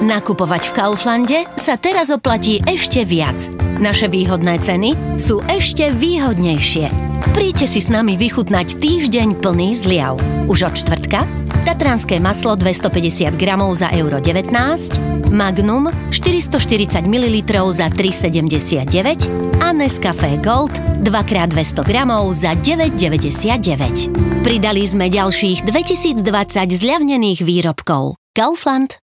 Nakupovať v Kauflande sa teraz oplatí ešte viac. Naše výhodné ceny sú ešte výhodnejšie. Príďte si s nami vychutnať týždeň plný zliav. Už od čtvrtka Tatranské maslo 250 g za euro 19, Magnum 440 ml za 3,79 a Nescafé Gold 2x200 g za 9,99. Pridali sme ďalších 2020 zľavnených výrobkov. Kaufland